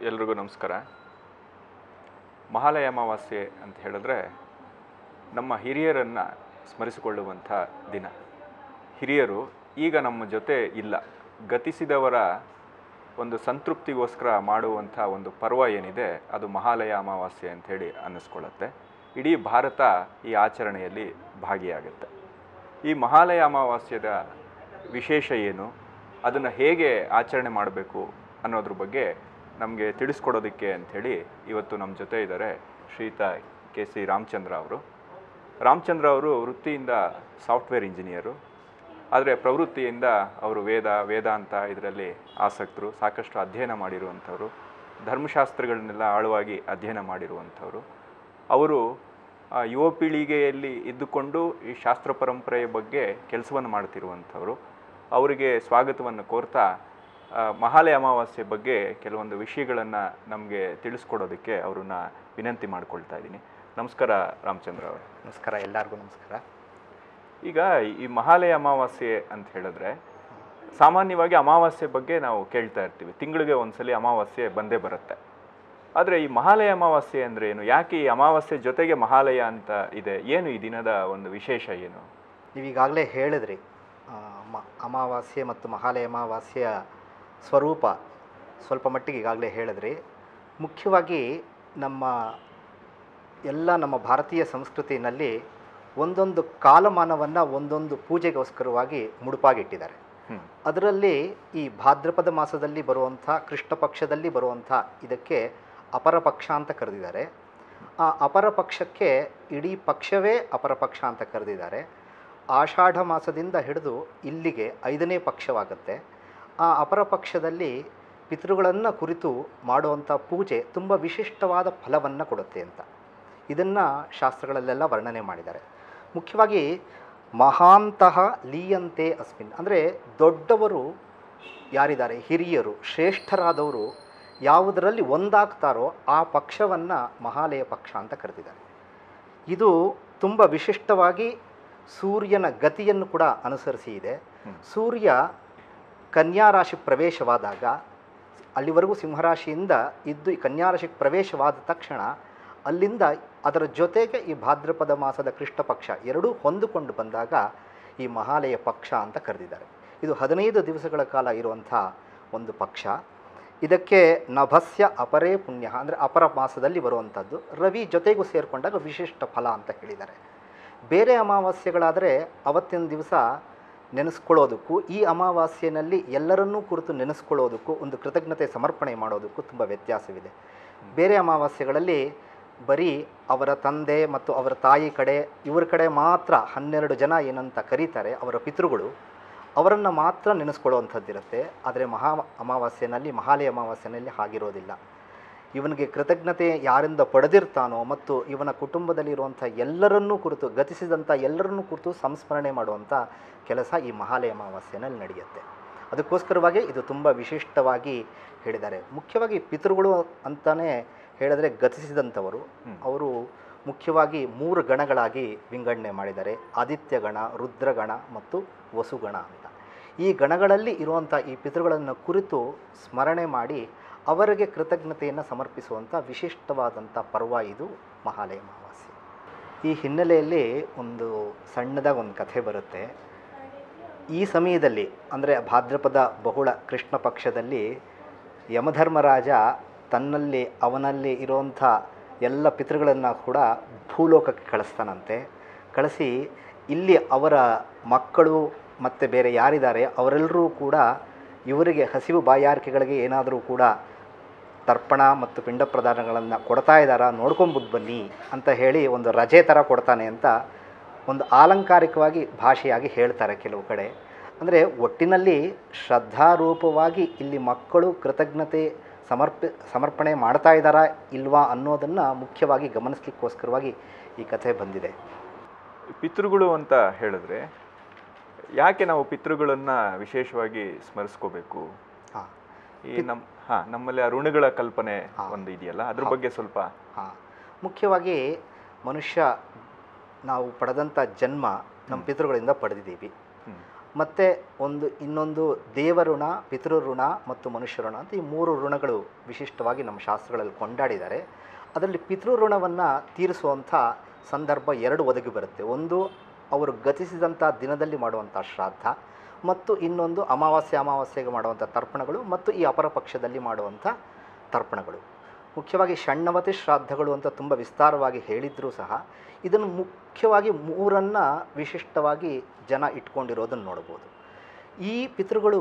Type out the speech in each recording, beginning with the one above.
ಎಲ್ರಿಗೂ ನಮಸ್ಕಾರ. ಮಹಾಲಯ ಅಮಾವಾಸ್ಯೆ ಅಂತ ಹೇಳಿದ್ರೆ ನಮ್ಮ ಹಿರಿಯರನ್ನು ಸ್ಮರಿಸಿಕೊಳ್ಳುವಂಥ ದಿನ. ಹಿರಿಯರು ಈಗ ನಮ್ಮ ಜೊತೆ ಇಲ್ಲ. ಗತಿಸಿದವರ ಒಂದು ಸಂತೃಪ್ತಿಗೋಸ್ಕರ ಮಾಡುವಂಥ ಒಂದು ಪರ್ವ ಏನಿದೆ, ಅದು ಮಹಾಲಯ ಅಮಾವಾಸ್ಯೆ ಅಂಥೇಳಿ ಅನ್ನಿಸ್ಕೊಳ್ಳುತ್ತೆ. ಇಡೀ ಭಾರತ ಈ ಆಚರಣೆಯಲ್ಲಿ ಭಾಗಿಯಾಗುತ್ತೆ. ಈ ಮಹಾಲಯ ಅಮಾವಾಸ್ಯದ ವಿಶೇಷ ಏನು, ಅದನ್ನು ಹೇಗೆ ಆಚರಣೆ ಮಾಡಬೇಕು ಅನ್ನೋದ್ರ ಬಗ್ಗೆ ನಮಗೆ ತಿಳಿಸ್ಕೊಡೋದಕ್ಕೆ ಅಂಥೇಳಿ ಇವತ್ತು ನಮ್ಮ ಜೊತೆ ಇದ್ದಾರೆ ಶ್ರೀತಾ ಕೆ ಸಿ ರಾಮಚಂದ್ರ ಅವರು. ರಾಮಚಂದ್ರ ಅವರು ವೃತ್ತಿಯಿಂದ ಸಾಫ್ಟ್ವೇರ್ ಇಂಜಿನಿಯರು. ಆದರೆ ಪ್ರವೃತ್ತಿಯಿಂದ ಅವರು ವೇದ, ವೇದಾಂತ ಇದರಲ್ಲಿ ಆಸಕ್ತರು, ಸಾಕಷ್ಟು ಅಧ್ಯಯನ ಮಾಡಿರುವಂಥವರು, ಧರ್ಮಶಾಸ್ತ್ರಗಳನ್ನೆಲ್ಲ ಆಳವಾಗಿ ಅಧ್ಯಯನ ಮಾಡಿರುವಂಥವರು. ಅವರು ಯುವ ಪೀಳಿಗೆಯಲ್ಲಿ ಇದ್ದುಕೊಂಡು ಈ ಶಾಸ್ತ್ರ ಪರಂಪರೆಯ ಬಗ್ಗೆ ಕೆಲಸವನ್ನು ಮಾಡ್ತಿರುವಂಥವರು. ಅವರಿಗೆ ಸ್ವಾಗತವನ್ನು ಕೋರ್ತಾ ಮಹಾಲಯ ಅಮಾವಾಸ್ಯೆ ಬಗ್ಗೆ ಕೆಲವೊಂದು ವಿಷಯಗಳನ್ನು ನಮಗೆ ತಿಳಿಸ್ಕೊಡೋದಕ್ಕೆ ಅವ್ರನ್ನ ವಿನಂತಿ ಮಾಡ್ಕೊಳ್ತಾ ಇದ್ದೀನಿ. ನಮಸ್ಕಾರ ರಾಮಚಂದ್ರ ಅವರು. ನಮಸ್ಕಾರ ಎಲ್ಲರಿಗೂ ನಮಸ್ಕಾರ. ಈಗ ಈ ಮಹಾಲಯ ಅಮಾವಾಸ್ಯೆ ಅಂತ ಹೇಳಿದ್ರೆ ಸಾಮಾನ್ಯವಾಗಿ ಅಮಾವಾಸ್ಯೆ ಬಗ್ಗೆ ನಾವು ಕೇಳ್ತಾ ಇರ್ತೀವಿ. ತಿಂಗಳಿಗೆ ಒಂದ್ಸಲಿ ಅಮಾವಾಸ್ಯೆ ಬಂದೇ ಬರುತ್ತೆ. ಆದರೆ ಈ ಮಹಾಲಯ ಅಮಾವಾಸ್ಯೆ ಅಂದರೆ ಏನು? ಯಾಕೆ ಈ ಅಮಾವಾಸ್ಯೆ ಜೊತೆಗೆ ಮಹಾಲಯ ಅಂತ ಇದೆ? ಏನು ಈ ದಿನದ ಒಂದು ವಿಶೇಷ ಏನು? ನೀವೀಗಾಗಲೇ ಹೇಳಿದ್ರಿ ಮ ಅಮಾವಾಸ್ಯೆ ಮತ್ತು ಮಹಾಲಯ ಅಮಾವಾಸ್ಯೆಯ ಸ್ವರೂಪ ಸ್ವಲ್ಪ ಮಟ್ಟಿಗೆ ಈಗಾಗಲೇ ಹೇಳಿದ್ರಿ. ಮುಖ್ಯವಾಗಿ ನಮ್ಮ ಎಲ್ಲ ನಮ್ಮ ಭಾರತೀಯ ಸಂಸ್ಕೃತಿನಲ್ಲಿ ಒಂದೊಂದು ಕಾಲಮಾನವನ್ನು ಒಂದೊಂದು ಪೂಜೆಗೋಸ್ಕರವಾಗಿ ಮುಡುಪಾಗಿಟ್ಟಿದ್ದಾರೆ. ಅದರಲ್ಲಿ ಈ ಭಾದ್ರಪದ ಮಾಸದಲ್ಲಿ ಬರುವಂಥ ಕೃಷ್ಣ ಪಕ್ಷದಲ್ಲಿ ಬರುವಂಥ ಇದಕ್ಕೆ ಅಪರ ಪಕ್ಷ ಅಂತ ಕರೆದಿದ್ದಾರೆ. ಆ ಅಪರ ಪಕ್ಷಕ್ಕೆ ಇಡೀ ಪಕ್ಷವೇ ಅಪರ ಪಕ್ಷ ಅಂತ ಕರೆದಿದ್ದಾರೆ. ಆಷಾಢ ಮಾಸದಿಂದ ಹಿಡಿದು ಇಲ್ಲಿಗೆ ಐದನೇ ಪಕ್ಷವಾಗುತ್ತೆ. ಆ ಅಪರ ಪಕ್ಷದಲ್ಲಿ ಪಿತೃಗಳನ್ನು ಕುರಿತು ಮಾಡುವಂಥ ಪೂಜೆ ತುಂಬ ವಿಶಿಷ್ಟವಾದ ಫಲವನ್ನು ಕೊಡುತ್ತೆ ಅಂತ. ಇದನ್ನು ಶಾಸ್ತ್ರಗಳಲ್ಲೆಲ್ಲ ವರ್ಣನೆ ಮಾಡಿದ್ದಾರೆ. ಮುಖ್ಯವಾಗಿ ಮಹಾಂತಹ ಲೀಯಂತೆ ಅಸ್ಮಿನ್ ಅಂದರೆ ದೊಡ್ಡವರು ಯಾರಿದ್ದಾರೆ? ಹಿರಿಯರು ಶ್ರೇಷ್ಠರಾದವರು ಯಾವುದರಲ್ಲಿ ಒಂದಾಗ್ತಾರೋ ಆ ಪಕ್ಷವನ್ನು ಮಹಾಲಯ ಪಕ್ಷ ಅಂತ ಕರೆದಿದ್ದಾರೆ. ಇದು ತುಂಬ ವಿಶಿಷ್ಟವಾಗಿ ಸೂರ್ಯನ ಗತಿಯನ್ನು ಕೂಡ ಅನುಸರಿಸಿ ಇದೆ. ಸೂರ್ಯ ಕನ್ಯಾ ರಾಶಿ ಪ್ರವೇಶವಾದಾಗ, ಅಲ್ಲಿವರೆಗೂ ಸಿಂಹರಾಶಿಯಿಂದ ಇದ್ದು ಈ ಕನ್ಯಾ ರಾಶಿಗೆ ಪ್ರವೇಶವಾದ ತಕ್ಷಣ ಅಲ್ಲಿಂದ ಅದರ ಜೊತೆಗೆ ಈ ಭಾದ್ರಪದ ಮಾಸದ ಕೃಷ್ಣ ಪಕ್ಷ ಎರಡೂ ಹೊಂದಿಕೊಂಡು ಬಂದಾಗ ಈ ಮಹಾಲಯ ಪಕ್ಷ ಅಂತ ಕರೆದಿದ್ದಾರೆ. ಇದು ಹದಿನೈದು ದಿವಸಗಳ ಕಾಲ ಇರುವಂಥ ಒಂದು ಪಕ್ಷ. ಇದಕ್ಕೆ ನಭಸ್ಯ ಅಪರೇ ಪುಣ್ಯ ಅಂದರೆ ಅಪರ ಮಾಸದಲ್ಲಿ ಬರುವಂಥದ್ದು. ರವಿ ಜೊತೆಗೂ ಸೇರಿಕೊಂಡಾಗ ವಿಶಿಷ್ಟ ಫಲ ಅಂತ ಹೇಳಿದ್ದಾರೆ. ಬೇರೆ ಅಮಾವಾಸ್ಯೆಗಳಾದರೆ ಅವತ್ತಿನ ದಿವಸ ನೆನೆಸ್ಕೊಳ್ಳೋದಕ್ಕೂ, ಈ ಅಮಾವಾಸ್ಯೆಯಲ್ಲಿ ಎಲ್ಲರನ್ನೂ ಕುರಿತು ನೆನೆಸ್ಕೊಳ್ಳೋದಕ್ಕೂ, ಒಂದು ಕೃತಜ್ಞತೆ ಸಮರ್ಪಣೆ ಮಾಡೋದಕ್ಕೂ ತುಂಬ ವ್ಯತ್ಯಾಸವಿದೆ. ಬೇರೆ ಅಮಾವಾಸ್ಯೆಗಳಲ್ಲಿ ಬರೀ ಅವರ ತಂದೆ ಮತ್ತು ಅವರ ತಾಯಿ ಕಡೆ, ಇವರ ಕಡೆ ಮಾತ್ರ ಹನ್ನೆರಡು ಜನ ಏನಂತ ಕರೀತಾರೆ, ಅವರ ಪಿತೃಗಳು, ಅವರನ್ನು ಮಾತ್ರ ನೆನೆಸ್ಕೊಳ್ಳೋವಂಥದ್ದಿರುತ್ತೆ. ಆದರೆ ಮಹಾ ಅಮಾವಾಸ್ಯೆಯಲ್ಲಿ ಮಹಾಲಯ ಅಮಾವಾಸ್ಯೆಯಲ್ಲಿ ಹಾಗಿರೋದಿಲ್ಲ. ಇವನಿಗೆ ಕೃತಜ್ಞತೆ ಯಾರಿಂದ ಪಡೆದಿರ್ತಾನೋ ಮತ್ತು ಇವನ ಕುಟುಂಬದಲ್ಲಿರುವಂಥ ಎಲ್ಲರನ್ನೂ ಕುರಿತು ಗತಿಸಿದಂಥ ಎಲ್ಲರನ್ನೂ ಕುರಿತು ಸಂಸ್ಮರಣೆ ಮಾಡುವಂಥ ಕೆಲಸ ಈ ಮಹಾಲಯ ಅಮಾವಾಸ್ಯೆನಲ್ಲಿ ನಡೆಯುತ್ತೆ. ಅದಕ್ಕೋಸ್ಕರವಾಗಿ ಇದು ತುಂಬ ವಿಶಿಷ್ಟವಾಗಿ ಹೇಳಿದ್ದಾರೆ. ಮುಖ್ಯವಾಗಿ ಪಿತೃಗಳು ಅಂತಲೇ ಹೇಳಿದ್ರೆ ಗತಿಸಿದಂಥವರು. ಅವರು ಮುಖ್ಯವಾಗಿ ಮೂರು ಗಣಗಳಾಗಿ ವಿಂಗಡಣೆ ಮಾಡಿದ್ದಾರೆ. ಆದಿತ್ಯ ಗಣ ರುದ್ರಗಣ ಮತ್ತು ವಸುಗಣ ಅಂತ. ಈ ಗಣಗಳಲ್ಲಿ ಇರುವಂಥ ಈ ಪಿತೃಗಳನ್ನು ಕುರಿತು ಸ್ಮರಣೆ ಮಾಡಿ ಅವರಿಗೆ ಕೃತಜ್ಞತೆಯನ್ನು ಸಮರ್ಪಿಸುವಂಥ ವಿಶಿಷ್ಟವಾದಂಥ ಪರ್ವ ಇದು ಮಹಾಲಯ ಅಮಾವಾಸ್ಯೆ. ಈ ಹಿನ್ನೆಲೆಯಲ್ಲಿ ಒಂದು ಸಣ್ಣದಾಗಿ ಒಂದು ಕಥೆ ಬರುತ್ತೆ. ಈ ಸಮಯದಲ್ಲಿ, ಅಂದರೆ ಭಾದ್ರಪದ ಬಹುಳ ಕೃಷ್ಣ ಪಕ್ಷದಲ್ಲಿ ಯಮಧರ್ಮರಾಜ ತನ್ನಲ್ಲಿ ಅವನಲ್ಲಿ ಇರುವಂಥ ಎಲ್ಲ ಪಿತೃಗಳನ್ನು ಕೂಡ ಭೂಲೋಕಕ್ಕೆ ಕಳಿಸ್ತಾನಂತೆ. ಕಳಿಸಿ ಇಲ್ಲಿ ಅವರ ಮಕ್ಕಳು ಮತ್ತು ಬೇರೆ ಯಾರಿದ್ದಾರೆ ಅವರೆಲ್ಲರೂ ಕೂಡ ಇವರಿಗೆ ಹಸಿವು ಬಾಯಾರಿಕೆಗಳಿಗೆ ಏನಾದರೂ ಕೂಡ ತರ್ಪಣ ಮತ್ತು ಪಿಂಡ ಪ್ರದಾನಗಳನ್ನು ಕೊಡ್ತಾ ಇದ್ದಾರಾ ನೋಡ್ಕೊಂಬುದು ಬನ್ನಿ ಅಂತ ಹೇಳಿ ಒಂದು ರಜೆ ಥರ ಕೊಡ್ತಾನೆ ಅಂತ ಒಂದು ಆಲಂಕಾರಿಕವಾಗಿ ಭಾಷೆಯಾಗಿ ಹೇಳ್ತಾರೆ ಕೆಲವು ಕಡೆ. ಅಂದರೆ ಒಟ್ಟಿನಲ್ಲಿ ಶ್ರದ್ಧಾರೂಪವಾಗಿ ಇಲ್ಲಿ ಮಕ್ಕಳು ಕೃತಜ್ಞತೆ ಸಮರ್ಪ ಸಮರ್ಪಣೆ ಮಾಡ್ತಾ ಇದ್ದಾರಾ ಇಲ್ವಾ ಅನ್ನೋದನ್ನು ಮುಖ್ಯವಾಗಿ ಗಮನಿಸ್ಲಿಕ್ಕೋಸ್ಕರವಾಗಿ ಈ ಕಥೆ ಬಂದಿದೆ. ಪಿತೃಗಳು ಅಂತ ಹೇಳಿದ್ರೆ ಯಾಕೆ ನಾವು ಪಿತೃಗಳನ್ನು ವಿಶೇಷವಾಗಿ ಸ್ಮರಿಸ್ಕೋಬೇಕು? ಹಾಂ. ಈ ನಮ್ಮ ಹಾ ನಮ್ಮಲ್ಲಿ ಆ ಋಣಗಳ ಕಲ್ಪನೆ. ಒಂದು ಇದೆಯಲ್ಲ ಅದ್ರ ಬಗ್ಗೆ ಸ್ವಲ್ಪ ಹಾಂ. ಮುಖ್ಯವಾಗಿ ಮನುಷ್ಯ ನಾವು ಪಡೆದಂಥ ಜನ್ಮ ನಮ್ಮ ಪಿತೃಗಳಿಂದ ಪಡೆದಿದ್ದೀವಿ. ಮತ್ತೆ ಮತ್ತು ಒಂದು ಇನ್ನೊಂದು ದೇವಋಣ ಪಿತೃಋಣ ಮತ್ತು ಮನುಷ್ಯ ಋಣ ಅಂತ ಈ ಮೂರು ಋಣಗಳು ವಿಶಿಷ್ಟವಾಗಿ ನಮ್ಮ ಶಾಸ್ತ್ರಗಳಲ್ಲಿ ಕೊಂಡಾಡಿದ್ದಾರೆ. ಅದರಲ್ಲಿ ಪಿತೃಋಣವನ್ನು ತೀರಿಸುವಂಥ ಸಂದರ್ಭ ಎರಡು ಒದಗಿ ಬರುತ್ತೆ. ಒಂದು ಅವರು ಗತಿಸಿದಂಥ ದಿನದಲ್ಲಿ ಮಾಡುವಂಥ ಶ್ರಾದ್ದ. ಮತ್ತು ಇನ್ನೊಂದು ಅಮಾವಾಸ್ಯೆ ಅಮಾವಾಸ್ಯೆಗೆ ಮಾಡುವಂಥ ತರ್ಪಣಗಳು ಮತ್ತು ಈ ಅಪರ ಪಕ್ಷದಲ್ಲಿ ಮಾಡುವಂಥ ತರ್ಪಣಗಳು. ಮುಖ್ಯವಾಗಿ ಷಣ್ಣವತಿ ಶ್ರಾದ್ದಗಳು ಅಂತ ತುಂಬ ವಿಸ್ತಾರವಾಗಿ ಹೇಳಿದರೂ ಸಹ ಇದನ್ನು ಮುಖ್ಯವಾಗಿ ಮೂರನ್ನು ವಿಶಿಷ್ಟವಾಗಿ ಜನ ಇಟ್ಕೊಂಡಿರೋದನ್ನು ನೋಡ್ಬೋದು. ಈ ಪಿತೃಗಳು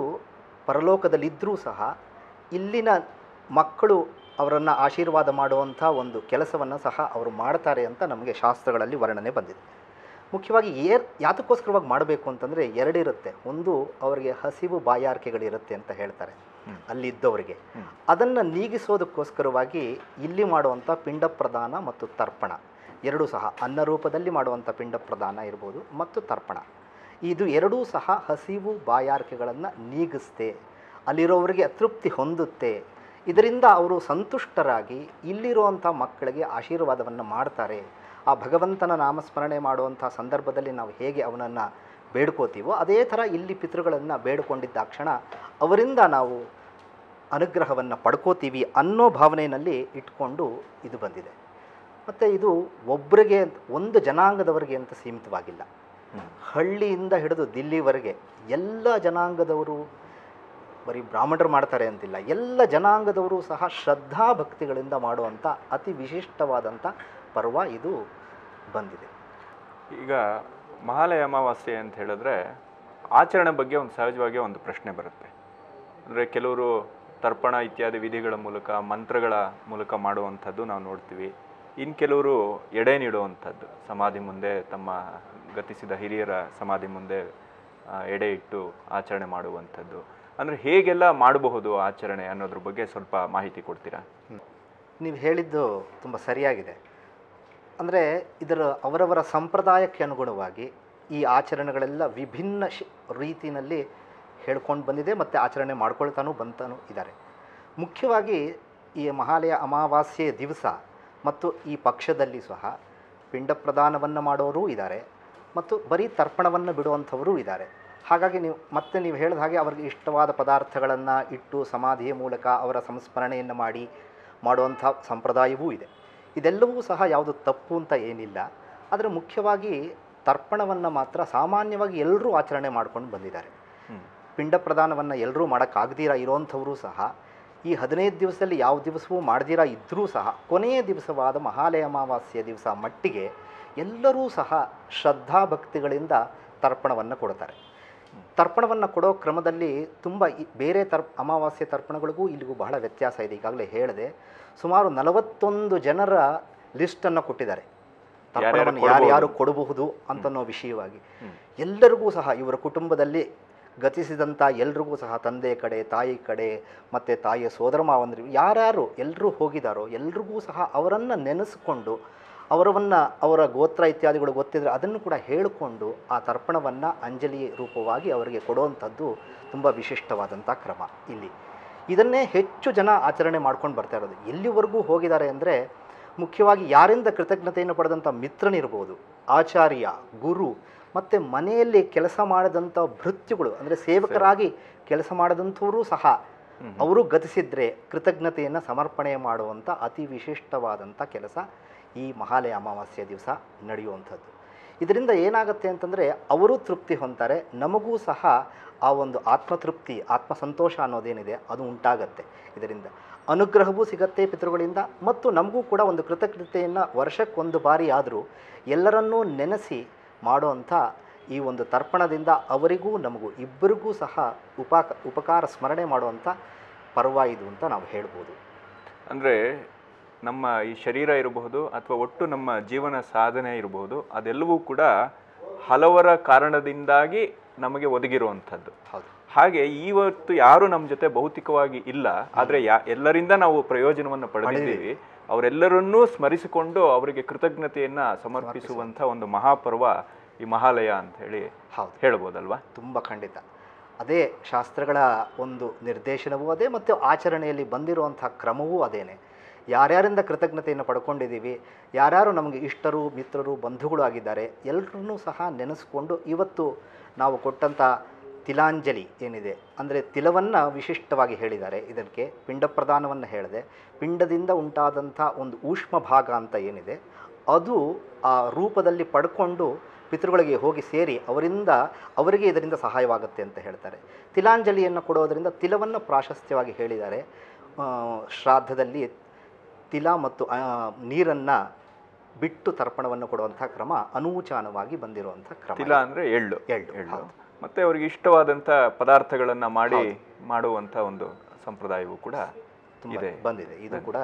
ಪರಲೋಕದಲ್ಲಿದ್ದರೂ ಸಹ ಇಲ್ಲಿನ ಮಕ್ಕಳು ಅವರನ್ನು ಆಶೀರ್ವಾದ ಮಾಡುವಂಥ ಒಂದು ಕೆಲಸವನ್ನು ಸಹ ಅವರು ಮಾಡ್ತಾರೆ ಅಂತ ನಮಗೆ ಶಾಸ್ತ್ರಗಳಲ್ಲಿ ವರ್ಣನೆ ಬಂದಿದೆ. ಮುಖ್ಯವಾಗಿ ಏರ್ ಯಾತಕ್ಕೋಸ್ಕರವಾಗಿ ಮಾಡಬೇಕು ಅಂತಂದರೆ ಎರಡಿರುತ್ತೆ ಒಂದು ಅವರಿಗೆ ಹಸಿವು ಬಾಯಾರಿಕೆಗಳಿರುತ್ತೆ ಅಂತ ಹೇಳ್ತಾರೆ. ಅಲ್ಲಿದ್ದವರಿಗೆ. ಅದನ್ನು ನೀಗಿಸೋದಕ್ಕೋಸ್ಕರವಾಗಿ ಇಲ್ಲಿ ಮಾಡುವಂಥ ಪಿಂಡ ಪ್ರದಾನ ಮತ್ತು ತರ್ಪಣ. ಎರಡೂ ಸಹ ಅನ್ನ ರೂಪದಲ್ಲಿ ಮಾಡುವಂಥ ಪಿಂಡ ಪ್ರದಾನ ಇರ್ಬೋದು ಮತ್ತು ತರ್ಪಣ. ಇದು ಎರಡೂ ಸಹ ಹಸಿವು ಬಾಯಾರಿಕೆಗಳನ್ನು ನೀಗಿಸ್ತೆ ಅಲ್ಲಿರೋವರಿಗೆ ಅತೃಪ್ತಿ ಹೊಂದುತ್ತೆ. ಇದರಿಂದ ಅವರು ಸಂತುಷ್ಟರಾಗಿ ಇಲ್ಲಿರುವಂಥ ಮಕ್ಕಳಿಗೆ ಆಶೀರ್ವಾದವನ್ನು ಮಾಡ್ತಾರೆ. ಆ ಭಗವಂತನ ನಾಮಸ್ಮರಣೆ ಮಾಡುವಂಥ ಸಂದರ್ಭದಲ್ಲಿ ನಾವು ಹೇಗೆ ಅವನನ್ನು ಬೇಡ್ಕೋತೀವೋ ಅದೇ ಥರ ಇಲ್ಲಿ ಪಿತೃಗಳನ್ನು ಬೇಡಿಕೊಂಡಿದ್ದಾಕ್ಷಣ ಅವರಿಂದ ನಾವು ಅನುಗ್ರಹವನ್ನು ಪಡ್ಕೋತೀವಿ ಅನ್ನೋ ಭಾವನೆಯಲ್ಲಿ ಇಟ್ಕೊಂಡು ಇದು ಬಂದಿದೆ. ಮತ್ತು ಇದು ಒಬ್ಬರಿಗೆ ಅಂತ ಒಂದು ಜನಾಂಗದವರಿಗೆ ಅಂತ ಸೀಮಿತವಾಗಿಲ್ಲ. ಹಳ್ಳಿಯಿಂದ ಹಿಡಿದು ದಿಲ್ಲಿವರೆಗೆ ಎಲ್ಲ ಜನಾಂಗದವರು ಬರೀ ಬ್ರಾಹ್ಮಣರು ಮಾಡ್ತಾರೆ ಅಂತಿಲ್ಲ ಎಲ್ಲ ಜನಾಂಗದವರು ಸಹ ಶ್ರದ್ಧಾ ಭಕ್ತಿಗಳಿಂದ ಮಾಡುವಂಥ ಅತಿ ವಿಶಿಷ್ಟವಾದಂಥ ಪರ್ವ ಇದು ಬಂದಿದೆ. ಈಗ ಮಹಾಲಯ ಅಮಾವಾಸ್ಯೆ ಅಂತ ಹೇಳಿದ್ರೆ ಆಚರಣೆ ಬಗ್ಗೆ ಒಂದು ಸಹಜವಾಗಿ ಒಂದು ಪ್ರಶ್ನೆ ಬರುತ್ತೆ. ಅಂದರೆ ಕೆಲವರು ತರ್ಪಣ ಇತ್ಯಾದಿ ವಿಧಿಗಳ ಮೂಲಕ ಮಂತ್ರಗಳ ಮೂಲಕ ಮಾಡುವಂಥದ್ದು ನಾವು ನೋಡ್ತೀವಿ. ಇನ್ನು ಕೆಲವರು ಎಡೆ ನೀಡುವಂಥದ್ದು. ಸಮಾಧಿ ಮುಂದೆ ತಮ್ಮ ಗತಿಸಿದ ಹಿರಿಯರ ಸಮಾಧಿ ಮುಂದೆ ಎಡೆ ಇಟ್ಟು ಆಚರಣೆ ಮಾಡುವಂಥದ್ದು. ಅಂದರೆ ಹೇಗೆಲ್ಲ ಮಾಡಬಹುದು ಆಚರಣೆ ಅನ್ನೋದ್ರ ಬಗ್ಗೆ ಸ್ವಲ್ಪ ಮಾಹಿತಿ ಕೊಡ್ತೀರಾ? ನೀವು ಹೇಳಿದ್ದು ತುಂಬ ಸರಿಯಾಗಿದೆ. ಅಂದರೆ ಇದರ ಅವರವರ ಸಂಪ್ರದಾಯಕ್ಕೆ ಅನುಗುಣವಾಗಿ ಈ ಆಚರಣೆಗಳೆಲ್ಲ ವಿಭಿನ್ನ ಶ್ ರೀತಿಯಲ್ಲಿ ಹೇಳ್ಕೊಂಡು ಬಂದಿದೆ ಮತ್ತು ಆಚರಣೆ ಮಾಡ್ಕೊಳ್ತಾನೂ ಬಂತಾನೂ ಇದ್ದಾರೆ. ಮುಖ್ಯವಾಗಿ ಈ ಮಹಾಲಯ ಅಮಾವಾಸ್ಯೆಯ ದಿವಸ ಮತ್ತು ಈ ಪಕ್ಷದಲ್ಲಿ ಸಹ ಪಿಂಡ ಪ್ರದಾನವನ್ನು ಮಾಡೋರೂ ಇದ್ದಾರೆ ಮತ್ತು ಬರೀ ತರ್ಪಣವನ್ನು ಬಿಡುವಂಥವರೂ ಇದ್ದಾರೆ. ಹಾಗಾಗಿ ನೀವು, ಮತ್ತೆ ನೀವು ಹೇಳಿದ ಹಾಗೆ ಅವರಿಗೆ ಇಷ್ಟವಾದ ಪದಾರ್ಥಗಳನ್ನು ಇಟ್ಟು ಸಮಾಧಿಯ ಮೂಲಕ ಅವರ ಸಂಸ್ಮರಣೆಯನ್ನು ಮಾಡಿ ಮಾಡುವಂಥ ಸಂಪ್ರದಾಯವೂ ಇದೆ. ಇದೆಲ್ಲವೂ ಸಹ ಯಾವುದು ತಪ್ಪು ಅಂತ ಏನಿಲ್ಲ. ಆದರೆ ಮುಖ್ಯವಾಗಿ ತರ್ಪಣವನ್ನು ಮಾತ್ರ ಸಾಮಾನ್ಯವಾಗಿ ಎಲ್ಲರೂ ಆಚರಣೆ ಮಾಡ್ಕೊಂಡು ಬಂದಿದ್ದಾರೆ. ಪಿಂಡ ಪ್ರದಾನವನ್ನು ಎಲ್ಲರೂ ಮಾಡೋಕ್ಕಾಗ್ದಿರ ಇರೋವಂಥವರು ಸಹ ಈ ಹದಿನೈದು ದಿವಸದಲ್ಲಿ ಯಾವ ದಿವಸವೂ ಮಾಡದಿರ ಇದ್ದರೂ ಸಹ ಕೊನೆಯ ದಿವಸವಾದ ಮಹಾಲಯ ಅಮಾವಾಸ್ಯ ದಿವಸ ಮಟ್ಟಿಗೆ ಎಲ್ಲರೂ ಸಹ ಶ್ರದ್ಧಾಭಕ್ತಿಗಳಿಂದ ತರ್ಪಣವನ್ನು ಕೊಡ್ತಾರೆ. ತರ್ಪಣವನ್ನು ಕೊಡೋ ಕ್ರಮದಲ್ಲಿ ತುಂಬ ಬೇರೆ ತರ್ ಅಮಾವಾಸ್ಯೆ ತರ್ಪಣಗಳಿಗೂ ಇಲ್ಲಿಗೂ ಬಹಳ ವ್ಯತ್ಯಾಸ ಇದೆ ಈಗಾಗಲೇ ಹೇಳಿದೆ ಸುಮಾರು ನಲವತ್ತೊಂದು ಜನರ ಲಿಸ್ಟನ್ನು ಕೊಟ್ಟಿದ್ದಾರೆ ತರ್ಪಣವನ್ನು? ಯಾರ್ಯಾರು ಕೊಡಬಹುದು ಅಂತನ್ನೋ ವಿಷಯವಾಗಿ. ಎಲ್ಲರಿಗೂ ಸಹ ಇವರ ಕುಟುಂಬದಲ್ಲಿ ಗತಿಸಿದಂಥ ಎಲ್ರಿಗೂ ಸಹ ತಂದೆ ಕಡೆ ತಾಯಿ ಕಡೆ ಮತ್ತು ತಾಯಿಯ ಸೋದರ ಮಾವಂದರು ಯಾರ್ಯಾರು ಎಲ್ಲರೂ ಹೋಗಿದಾರೋ ಎಲ್ರಿಗೂ ಸಹ ಅವರನ್ನು ನೆನೆಸ್ಕೊಂಡು ಅವರವನ್ನು ಅವರ ಗೋತ್ರ ಇತ್ಯಾದಿಗಳು ಗೊತ್ತಿದ್ರೆ ಅದನ್ನು ಕೂಡ ಹೇಳಿಕೊಂಡು ಆ ತರ್ಪಣವನ್ನು ಅಂಜಲಿ ರೂಪವಾಗಿ ಅವರಿಗೆ ಕೊಡುವಂಥದ್ದು ತುಂಬ ವಿಶಿಷ್ಟವಾದಂಥ ಕ್ರಮ ಇಲ್ಲಿ. ಇದನ್ನೇ ಹೆಚ್ಚು ಜನ ಆಚರಣೆ ಮಾಡ್ಕೊಂಡು ಬರ್ತಾ ಇರೋದು. ಎಲ್ಲಿವರೆಗೂ ಹೋಗಿದ್ದಾರೆ ಅಂದರೆ ಮುಖ್ಯವಾಗಿ ಯಾರಿಂದ ಕೃತಜ್ಞತೆಯನ್ನು ಪಡೆದಂಥ ಮಿತ್ರನಿರ್ಬೋದು ಆಚಾರ್ಯ ಗುರು ಮತ್ತು ಮನೆಯಲ್ಲಿ ಕೆಲಸ ಮಾಡಿದಂಥ ಭೃತ್ಯುಗಳು ಅಂದರೆ ಸೇವಕರಾಗಿ ಕೆಲಸ ಮಾಡಿದಂಥವರು ಸಹ ಅವರು ಗತಿಸಿದ್ರೆ ಕೃತಜ್ಞತೆಯನ್ನು ಸಮರ್ಪಣೆ ಮಾಡುವಂಥ ಅತಿ ವಿಶಿಷ್ಟವಾದಂಥ ಕೆಲಸ ಈ ಮಹಾಲಯ ಅಮಾವಾಸ್ಯೆ ದಿವಸ ನಡೆಯುವಂಥದ್ದು. ಇದರಿಂದ ಏನಾಗುತ್ತೆ ಅಂತಂದರೆ ಅವರು ತೃಪ್ತಿ ಹೊಂತಾರೆ ನಮಗೂ ಸಹ ಆ ಒಂದು ಆತ್ಮತೃಪ್ತಿ, ಆತ್ಮಸಂತೋಷ ಅನ್ನೋದೇನಿದೆ ಅದು ಉಂಟಾಗತ್ತೆ. ಇದರಿಂದ ಅನುಗ್ರಹವೂ ಸಿಗತ್ತೆ ಪಿತೃಗಳಿಂದ ಮತ್ತು ನಮಗೂ ಕೂಡ ಒಂದು ಕೃತಜ್ಞತೆಯನ್ನು ವರ್ಷಕ್ಕೊಂದು ಬಾರಿ ಆದರೂ ಎಲ್ಲರನ್ನೂ ನೆನೆಸಿ ಮಾಡುವಂಥ ಈ ಒಂದು ತರ್ಪಣದಿಂದ ಅವರಿಗೂ ನಮಗೂ ಇಬ್ಬರಿಗೂ ಸಹ ಉಪಕ, ಉಪಕಾರ ಸ್ಮರಣೆ ಮಾಡುವಂಥ ಪರ್ವ ಇದು ಅಂತ ನಾವು ಹೇಳ್ಬೋದು. ಅಂದರೆ ನಮ್ಮ ಈ ಶರೀರ ಇರಬಹುದು ಅಥವಾ ಒಟ್ಟು ನಮ್ಮ ಜೀವನ ಸಾಧನೆ ಇರಬಹುದು ಅದೆಲ್ಲವೂ ಕೂಡ ಹಲವರ ಕಾರಣದಿಂದಾಗಿ ನಮಗೆ ಒದಗಿರುವಂಥದ್ದು. ಹೌದು. ಹಾಗೆ ಇವತ್ತು ಯಾರು ನಮ್ಮ ಜೊತೆ ಭೌತಿಕವಾಗಿ ಇಲ್ಲ ಆದರೆ ಯಾ ಎಲ್ಲರಿಂದ ನಾವು ಪ್ರಯೋಜನವನ್ನು ಪಡೆದಿದ್ದೀವಿ. ಅವರೆಲ್ಲರನ್ನೂ ಸ್ಮರಿಸಿಕೊಂಡು ಅವರಿಗೆ ಕೃತಜ್ಞತೆಯನ್ನು ಸಮರ್ಪಿಸುವಂಥ ಒಂದು ಮಹಾಪರ್ವ ಈ ಮಹಾಲಯ ಅಂತ ಹೇಳಿ ಹೌದು. ಹೇಳ್ಬೋದಲ್ವಾ? ತುಂಬ ಖಂಡಿತ. ಅದೇ ಶಾಸ್ತ್ರಗಳ ಒಂದು ನಿರ್ದೇಶನವೂ ಅದೇ ಮತ್ತು ಆಚರಣೆಯಲ್ಲಿ ಬಂದಿರುವಂಥ ಕ್ರಮವೂ ಅದೇನೆ. ಯಾರ್ಯಾರಿಂದ ಕೃತಜ್ಞತೆಯನ್ನು ಪಡ್ಕೊಂಡಿದ್ದೀವಿ, ಯಾರ್ಯಾರು ನಮಗೆ ಇಷ್ಟರು, ಮಿತ್ರರು, ಬಂಧುಗಳು ಆಗಿದ್ದಾರೆ ಎಲ್ಲರನ್ನೂ ಸಹ ನೆನೆಸ್ಕೊಂಡು ಇವತ್ತು ನಾವು ಕೊಟ್ಟಂಥ ತಿಲಾಂಜಲಿ ಏನಿದೆ, ಅಂದರೆ ತಿಲವನ್ನು ವಿಶಿಷ್ಟವಾಗಿ ಹೇಳಿದ್ದಾರೆ. ಇದಕ್ಕೆ ಪಿಂಡ ಪ್ರದಾನವನ್ನು ಹೇಳಿದೆ. ಪಿಂಡದಿಂದ ಉಂಟಾದಂಥ ಒಂದು ಊಷ್ಮ ಭಾಗ ಅಂತ ಏನಿದೆ, ಅದು ಆ ರೂಪದಲ್ಲಿ ಪಡ್ಕೊಂಡು ಪಿತೃಗಳಿಗೆ ಹೋಗಿ ಸೇರಿ ಅವರಿಂದ, ಅವರಿಗೆ ಇದರಿಂದ ಸಹಾಯವಾಗುತ್ತೆ ಅಂತ ಹೇಳ್ತಾರೆ. ತಿಲಾಂಜಲಿಯನ್ನು ಕೊಡೋದರಿಂದ ತಿಲವನ್ನು ಪ್ರಾಶಸ್ತ್ಯವಾಗಿ ಹೇಳಿದ್ದಾರೆ. ಶ್ರಾದ್ದದಲ್ಲಿ ತಿಲ ಮತ್ತು ನೀರನ್ನು ಬಿಟ್ಟು ತರ್ಪಣವನ್ನು ಕೊಡುವಂಥ ಕ್ರಮ ಅನೂಚಾನವಾಗಿ ಬಂದಿರುವಂಥ ಕ್ರಮ. ತಿಲ ಅಂದರೆ ಎಳ್ಳು. ಎಳ್ಳು, ಎಳ್ಳು. ಮತ್ತು ಅವರಿಗೆ ಇಷ್ಟವಾದಂಥ ಪದಾರ್ಥಗಳನ್ನು ಮಾಡಿ ಮಾಡುವಂಥ ಒಂದು ಸಂಪ್ರದಾಯವೂ ಕೂಡ ಇದೆ. ಬಂದಿದೆ. ಇದು ಕೂಡ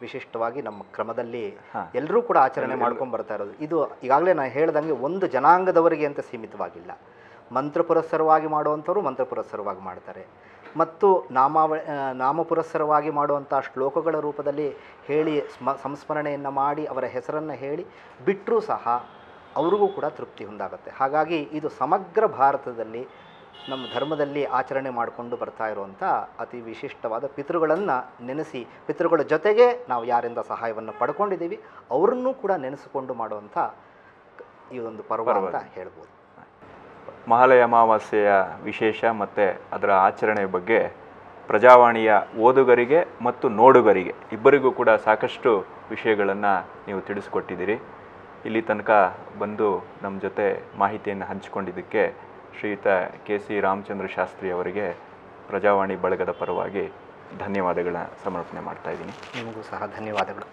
ವಿಶಿಷ್ಟವಾಗಿ ನಮ್ಮ ಕ್ರಮದಲ್ಲಿ ಎಲ್ಲರೂ ಕೂಡ ಆಚರಣೆ ಮಾಡ್ಕೊಂಡು ಬರ್ತಾ ಇರೋದು. ಇದು ಈಗಾಗಲೇ ನಾನು ಹೇಳ್ದಂಗೆ ಒಂದು ಜನಾಂಗದವರಿಗೆ ಅಂತ ಸೀಮಿತವಾಗಿಲ್ಲ. ಮಂತ್ರ ಪುರಸ್ಸರವಾಗಿ ಮಾಡುವಂಥವ್ರು ಮಂತ್ರ ಪುರಸ್ಸರವಾಗಿ ಮಾಡ್ತಾರೆ. ಮತ್ತು ನಾಮಾವ ಆ, ನಾಮ ಪುರಸ್ಸರವಾಗಿ ಮಾಡುವಂಥ ಶ್ಲೋಕಗಳ ರೂಪದಲ್ಲಿ ಹೇಳಿ ಸ್ಮ ಸಂಸ್ಮರಣೆಯನ್ನು ಮಾಡಿ ಅವರ ಹೆಸರನ್ನು ಹೇಳಿ ಬಿಟ್ಟರೂ ಸಹ ಅವ್ರಿಗೂ ಕೂಡ ತೃಪ್ತಿ ಹೊಂದಾಗುತ್ತೆ ಹಾಗಾಗಿ ಇದು ಸಮಗ್ರ ಭಾರತದಲ್ಲಿ ನಮ್ಮ ಧರ್ಮದಲ್ಲಿ ಆಚರಣೆ ಮಾಡಿಕೊಂಡು ಬರ್ತಾ ಇರುವಂಥ ಅತಿ ವಿಶಿಷ್ಟವಾದ ಪಿತೃಗಳನ್ನು ನೆನೆಸಿ ಪಿತೃಗಳ ಜೊತೆಗೆ ನಾವು ಯಾರಿಂದ ಸಹಾಯವನ್ನು ಪಡ್ಕೊಂಡಿದ್ದೀವಿ ಅವ್ರನ್ನೂ ಕೂಡ ನೆನೆಸಿಕೊಂಡು ಮಾಡುವಂಥ ಈ ಒಂದು ಪರ್ವ ಅಂತ ಹೇಳ್ಬೋದು. ಮಹಾಲಯ ಅಮಾವಾಸ್ಯೆಯ ವಿಶೇಷ ಮತ್ತು ಅದರ ಆಚರಣೆ ಬಗ್ಗೆ ಪ್ರಜಾವಾಣಿಯ ಓದುಗರಿಗೆ ಮತ್ತು ನೋಡುಗರಿಗೆ ಇಬ್ಬರಿಗೂ ಕೂಡ ಸಾಕಷ್ಟು ವಿಷಯಗಳನ್ನು ನೀವು ತಿಳಿಸ್ಕೊಟ್ಟಿದ್ದೀರಿ. ಇಲ್ಲಿ ತನಕ ಬಂದು ನಮ್ಮ ಜೊತೆ ಮಾಹಿತಿಯನ್ನು ಹಂಚಿಕೊಂಡಿದ್ದಕ್ಕೆ ಶ್ರೀಯುತ ಕೆ ಸಿ ರಾಮಚಂದ್ರ ಶಾಸ್ತ್ರಿ ಅವರಿಗೆ ಪ್ರಜಾವಾಣಿ ಬಳಗದ ಪರವಾಗಿ ಧನ್ಯವಾದಗಳ ಸಮರ್ಪಣೆ ಮಾಡ್ತಾ ಇದ್ದೀನಿ. ನಿಮಗೂ ಸಹ ಧನ್ಯವಾದಗಳು.